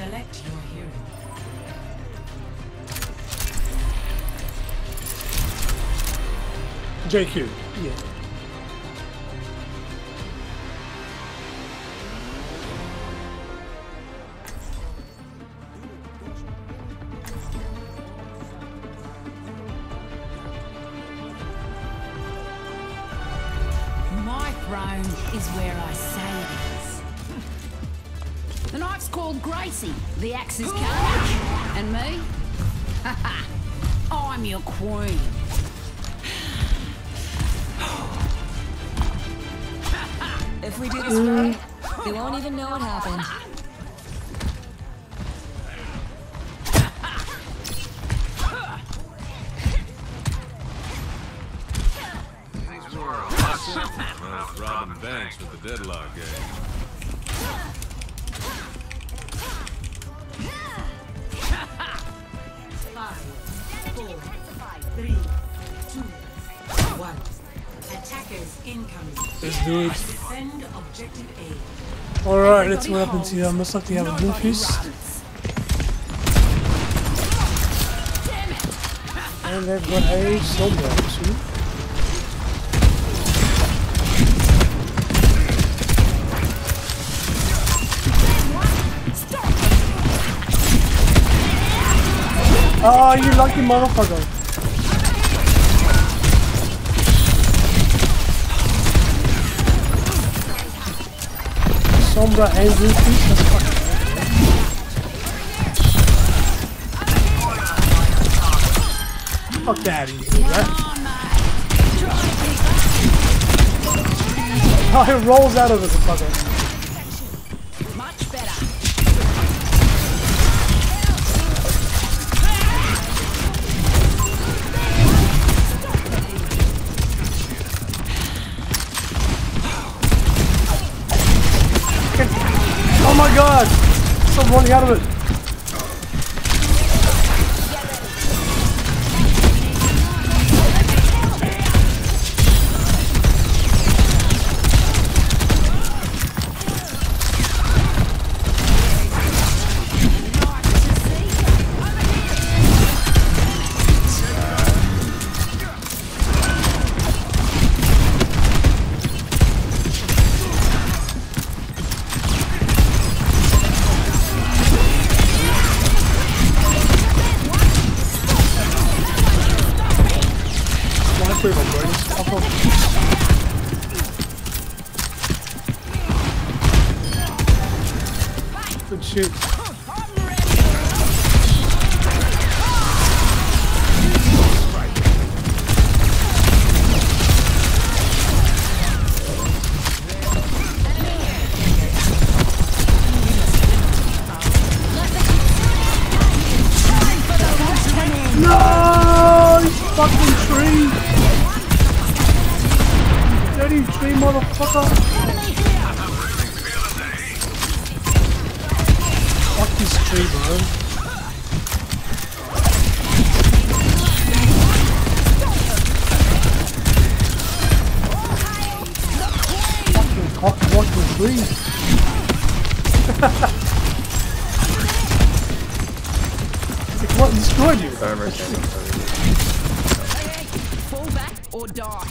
Select your hero. JQ. Yeah. Queen. If we do this mm. right, they won't even know what happened. Well, Robin Banks with the deadlock game. Five, four, three, two, one. Attackers incoming. Let's do it. Defend objective A. Alright, let's see what happens here. Most likely have a blue fist. And they've got a Sombra, actually. Oh, you lucky motherfucker. Sombra and fucking Fuck that right? Oh, it rolls out of the Stop running this tree, bro. Fucking cock blocking tree. What destroyed you? Fall back or die.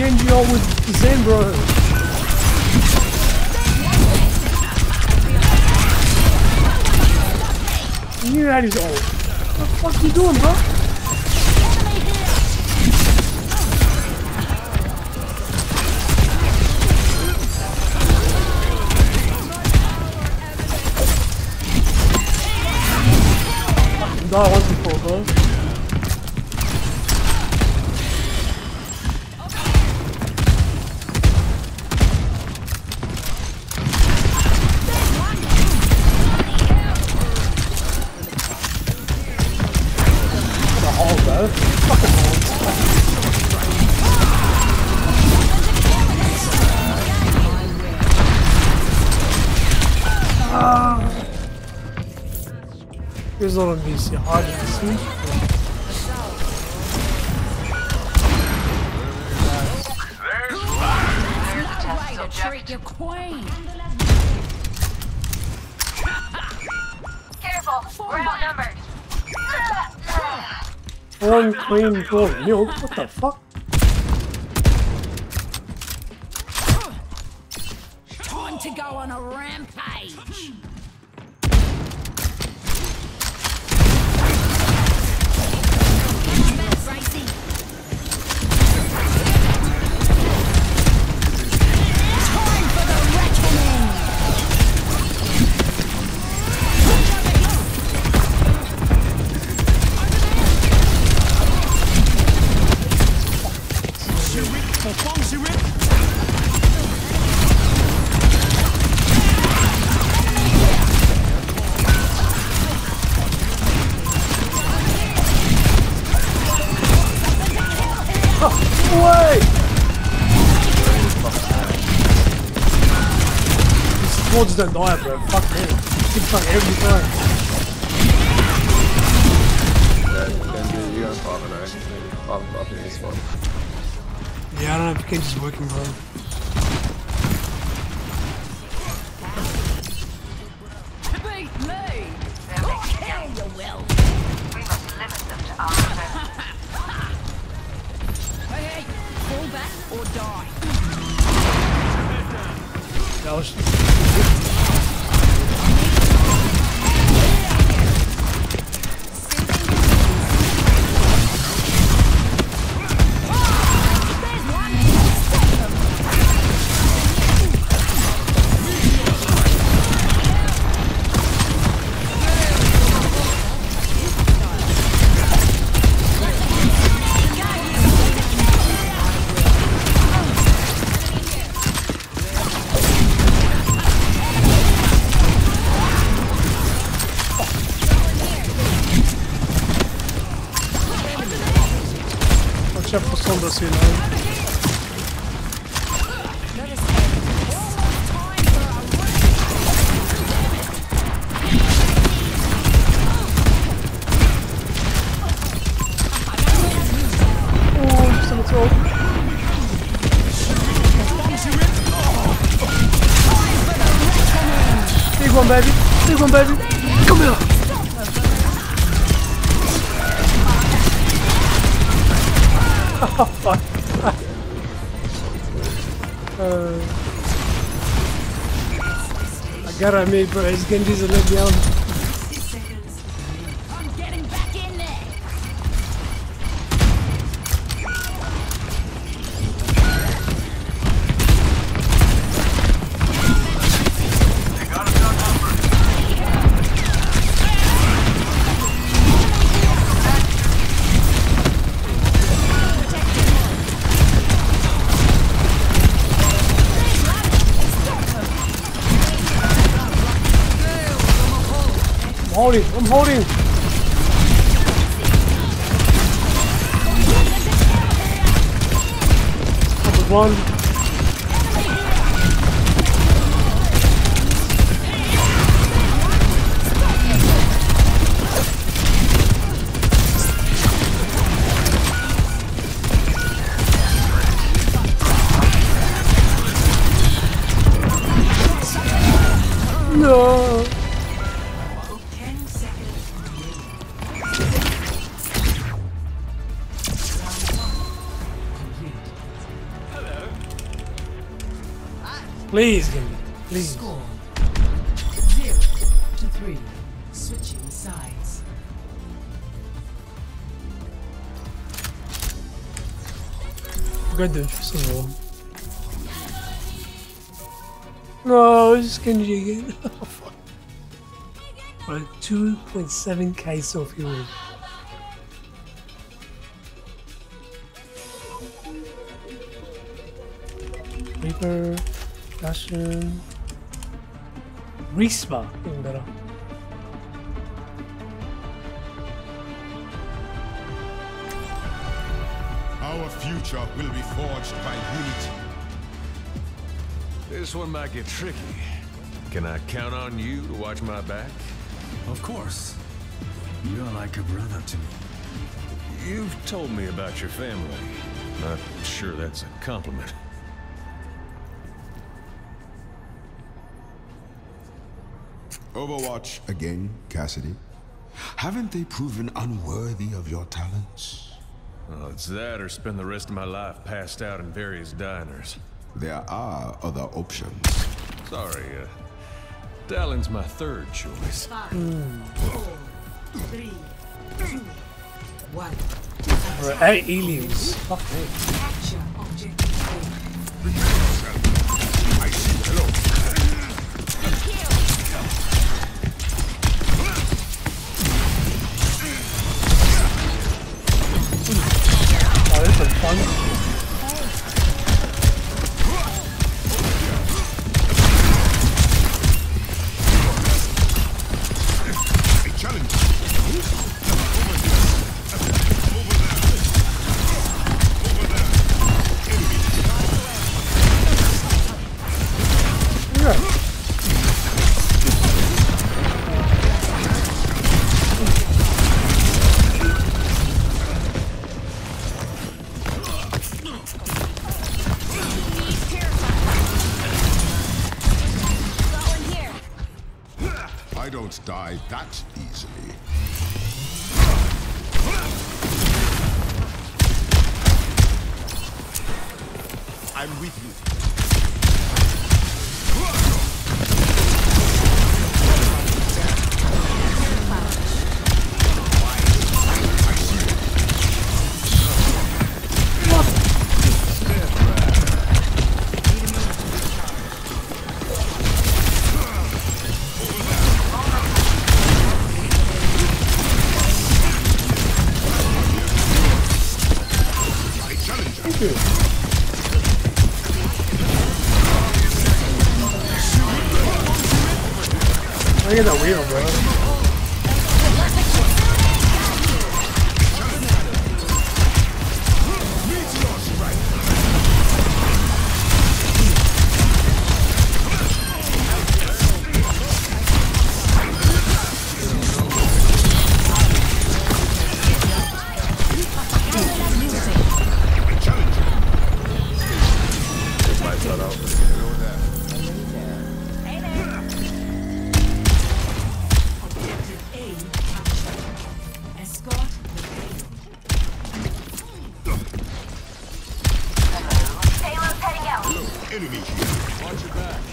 Genji on with Zen, bro? You that is old. What the fuck you doing, bro? Die once before, bro. Zorun birisi. Adilsin. Way to treat your queen. Careful, we're outnumbered. One queen for milk. What the fuck? Time to go on a rampage. Don't die, bro. Fuck me. Keep fuck every time. Genji, you guys pop it, right? Pop, pop in this one. Yeah, I don't know if Genji's working, bro. Out for Sombras, you know. Oh, someone's old. Big one, baby. Oh, fuck. uh, I gotta admit, bro, his Genji's a little young. I'm holding, I'm holding. Number one. No. Please, give me. Please. Score zero to three. Switching sides. Good so No, it's Genji again. Oh, fuck. Alright, 2.7k Sophie win. Reaper, Fashion, Rispa, even better. Our future will be forged by unity. This one might get tricky. Can I count on you to watch my back? Of course. You're like a brother to me. You've told me about your family. Not sure that's a compliment. Overwatch again, Cassidy. Haven't they proven unworthy of your talents? Well, it's that or spend the rest of my life passed out in various diners. There are other options. Sorry, uh, Talon's my third choice. Five, four, three, two, one. Bro, hey, aliens. Fuck me. Capture objective A. I see. Hello. Oh, you. Look at that wheel, bro. Enemy here. Watch your back.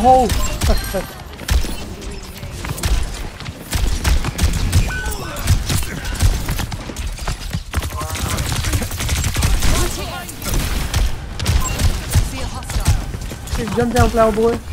Hole. Jump down, flower boy.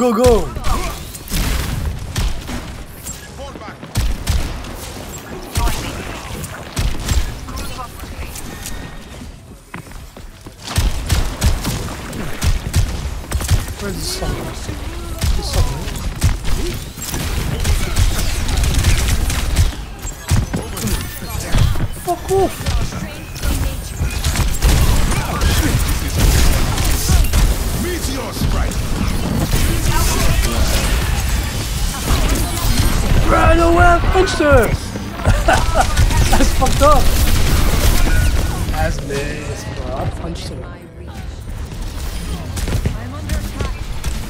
Go, go! Where's the sun? The sun. Fuck off! Away, I punched her! That's fucked up! That's missed, bro. I punched her.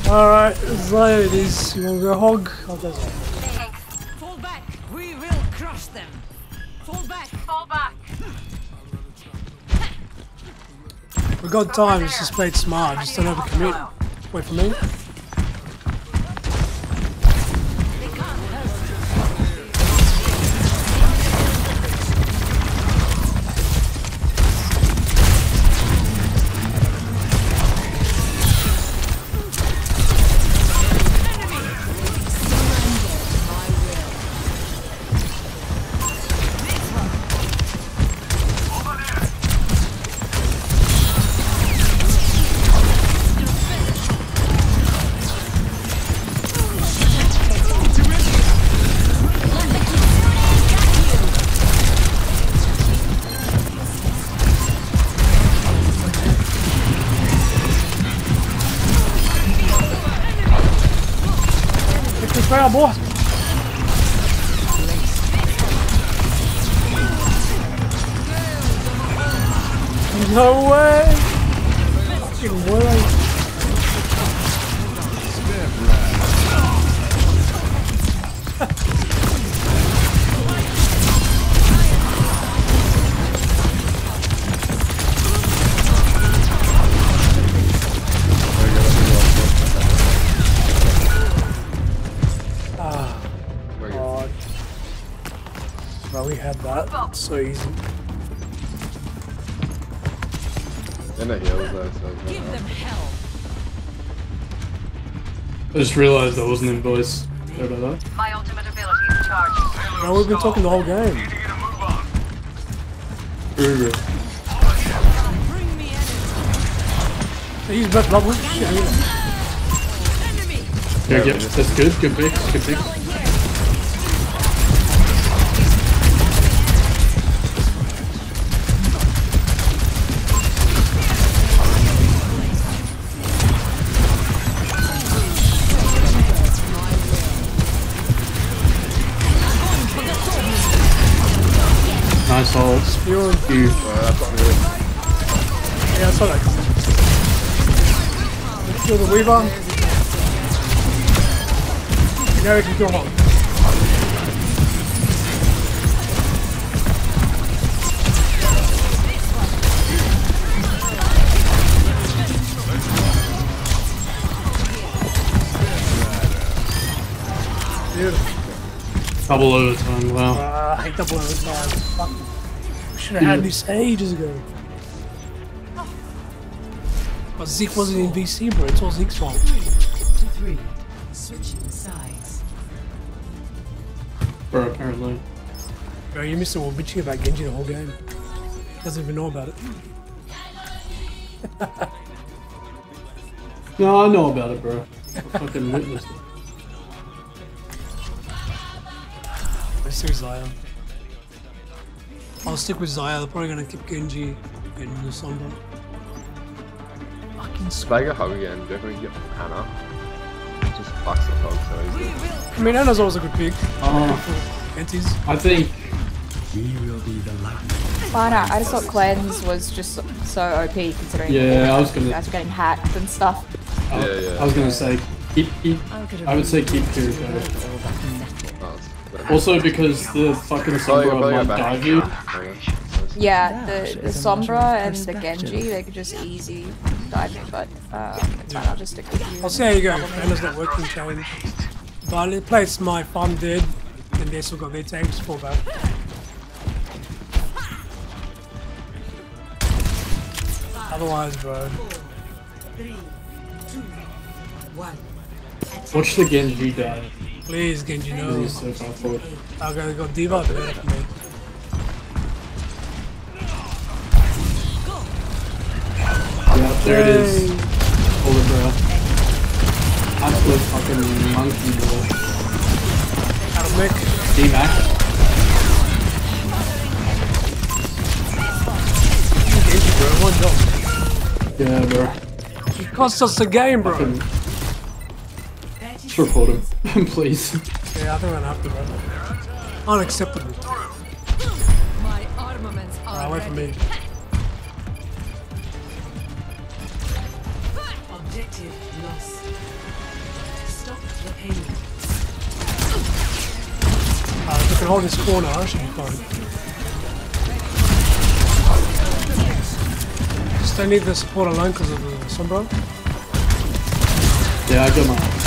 Alright, Zarya it is. You wanna go hog? I'll go Fall back. We will crush them. Fall back. Fall back. We got time, just just play it smart, just don't overcommit. Wait for me. Had that. So easy. And the heals though, so Give not- them hell. I just realised I wasn't in voice. Sorry about that. My ultimate ability is charged. Bro, we've been talking the whole game. True, true. Bring me enemy. They use. Shit, yeah. Yeah, yeah, that's good. Good pick. Good pick. Holds. You're, You. Uh, that's what I'm doing. yeah, I saw that. Let's kill the Weaver. Now we can go home. Beautiful. Double overtime. Wow. Ah, I hate double overtime. Fuck. Should have had this ages ago. But Zeke wasn't in VC, bro. It's all Zeke's fault. to three. Switching sides. Bro, apparently. Bro, you missed. We're bitching about Genji the whole game. Doesn't even know about it. No, I know about it, bro. I fucking witnessed it. With Zarya. I'll stick with Zarya. They're probably gonna keep Genji and the Sombra. Fucking If I get hog again, definitely get Hannah. Just fucks the hog so easy. I mean, Ana's always a good pick. Oh, Antis. I think Well, I know, I just thought cleanse was just so, so OP considering Yeah, I was gonna- guys were getting hacked and stuff. I, Yeah, yeah. I was gonna say keep keep. I would say keep two better. Oh, it's better. Also because the fucking Probably- Sombra probably go might back. dive you. Okay. Yeah, the, the Sombra and the Genji, they could just easy dive me, but um, it's fine, I'll just stick with you. I'll see how you go. Ana's not working challenge. But let's my farm dead, and they still got their tanks fall back. Otherwise, bro. Three, two, one. Watch the Genji die. Please, Genji, no. He's so far forward. I gotta go D.Va better for me. There it is. Holy bro. I'm Absolute fucking monkey ball. Out of mech. D-Mac. Genji, bro. One job. Yeah, bro. It costs us the game, bro. Fucking- Just report him, please. Yeah, I think I'm gonna have to, bro. Unacceptable. My armaments are Alright, wait for me. Objective lost. Stop the pain. Uh, if I can hold this corner, I should be fine. Just I need the support alone because of the Sombra. Yeah, I got my.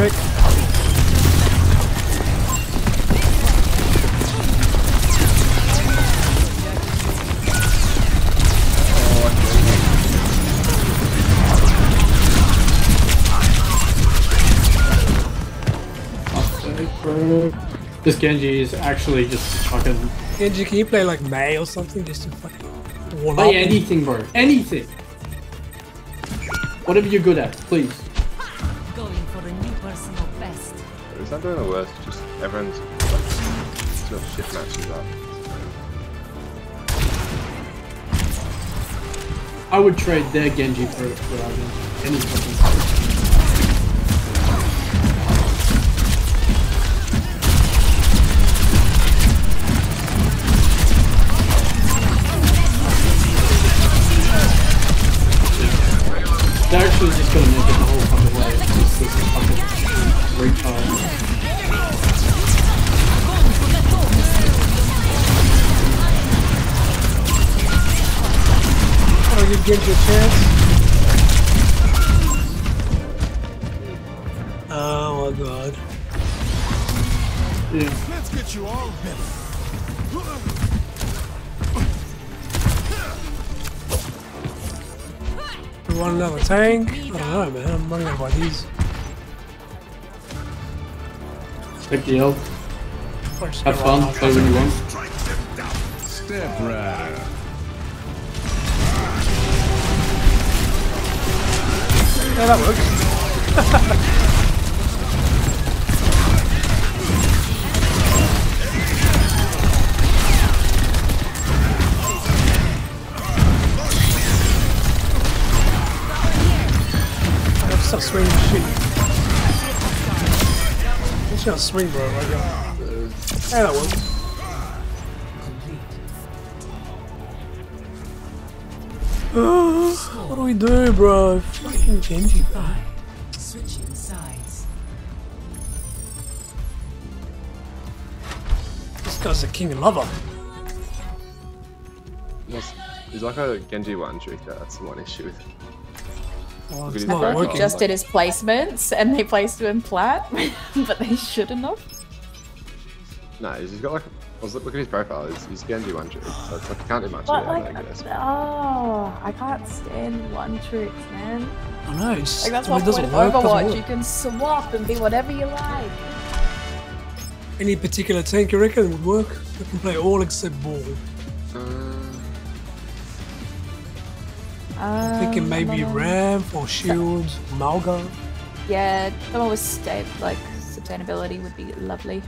Out of mech. Bro. This Genji is actually just fucking. Genji, can you play like Mei or something just to fucking? Play anything, bro. Anything. Whatever you're good at, please. It's not doing the worst, just everyone's like, still shit matches up. I would trade their Genji for, for Genji. Any fucking. They're actually just gonna make it the whole fucking way. Just this fucking retard. I'll give Genji a chance. Oh my god. Yeah. Let's get you all better. We want another tank? I don't know, man. I'm running out by these. Take the L. Or just Have fun. Play when you want. Step right. Yeah, that works. Stop swinging shit. You should swing, bro. Right um, now. Yeah, that works. What do we do, bro? Fucking Genji, bro. Switching sides. This guy's a king and lover. He's- He's like a Genji one trick, that's the one issue with him. Oh, it's not He working. just did his placements and they placed him flat, but they shouldn't have. No, he's he's got like, I was look at his profile, he's, he's Genji one trick, so it's like, you can't do much But with it, like, I guess. oh, I can't stand one tricks, man. I know, it's Like that's when one it point doesn't of work, Overwatch. You can swap and be whatever you like. Any particular tank you reckon would work? We can play all except ball. Uh, Um, Thinking maybe um, Ram or Shields, Mauga. Yeah, someone with sta- like sustainability would be lovely.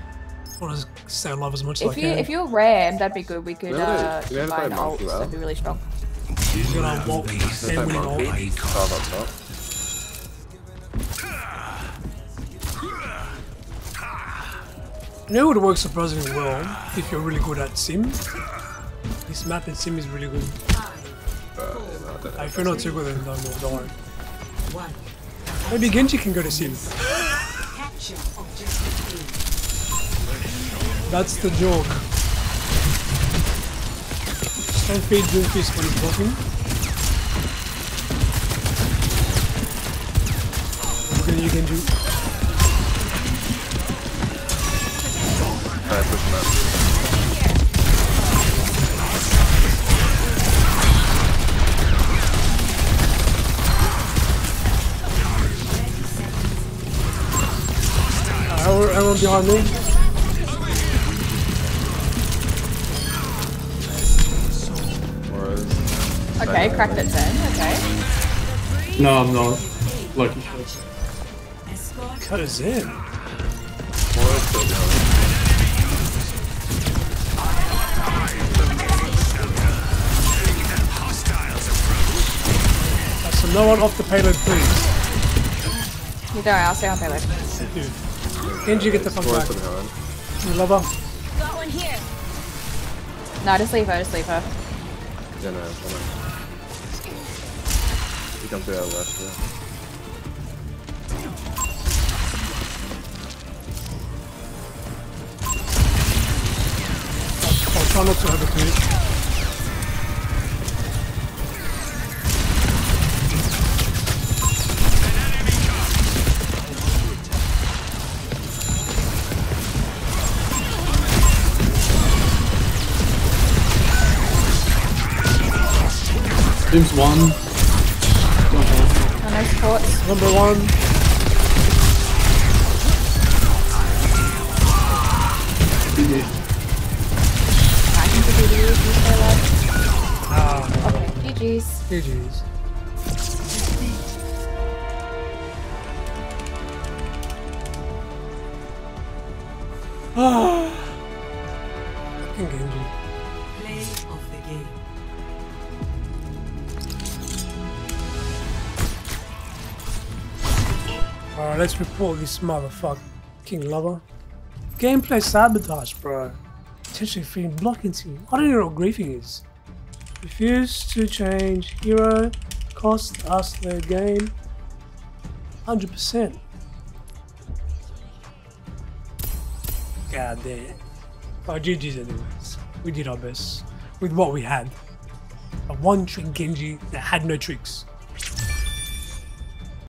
I want to stay alive as much as I If you can. if you're Ram, that'd be good. We could You know uh, they- you know they play combine Monkey ults. well? That'd be really strong. He's gonna walk they and play winning all. Monkey, five up top. You know it would work surprisingly well if you're really good at Sym. This map in Sym is really good. Uh, no, I. If you're not too good, then don't, don't worry. Maybe Genji can go to Sym. That's the joke. Starfleet Goofy is kind Then you can do. Alright, push him out. I will, I will be on me. Okay, cracked at 10, okay. No, I'm not. Lucky shot. Cut us in. Whereas still behind. So no one off the payload, please. You don't, I'll stay on payload. Dude. Genji, get the fuck Whereas back. still behind. You lover. Got one here. No, just leave her, just leave her. Yeah, no, I know. He to our left, yeah. I'll try not to overcommit. Seems one. No. Number one. Ah, Okay, GG's. GG's. Ah. Let's report this motherfucking lover. Gameplay sabotage, bro. Potentially feeding blocking team. I don't even know what griefing is. Refuse to change hero. Cost us the game. 100%. God damn. Oh, GG's anyways. We did our best with what we had. A one trick Genji that had no tricks.